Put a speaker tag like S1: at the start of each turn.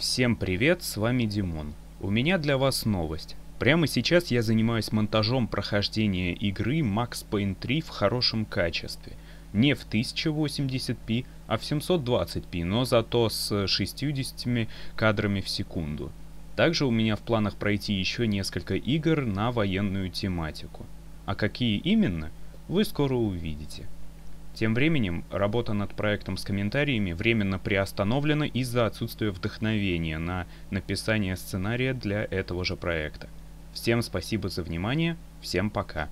S1: Всем привет, с вами Димон. У меня для вас новость. Прямо сейчас я занимаюсь монтажом прохождения игры Max Payne 3 в хорошем качестве. Не в 1080p, а в 720p, но зато с 60 кадрами в секунду. Также у меня в планах пройти еще несколько игр на военную тематику. А какие именно, вы скоро увидите. Тем временем, работа над проектом с комментариями временно приостановлена из-за отсутствия вдохновения на написание сценария для этого же проекта. Всем спасибо за внимание, всем пока.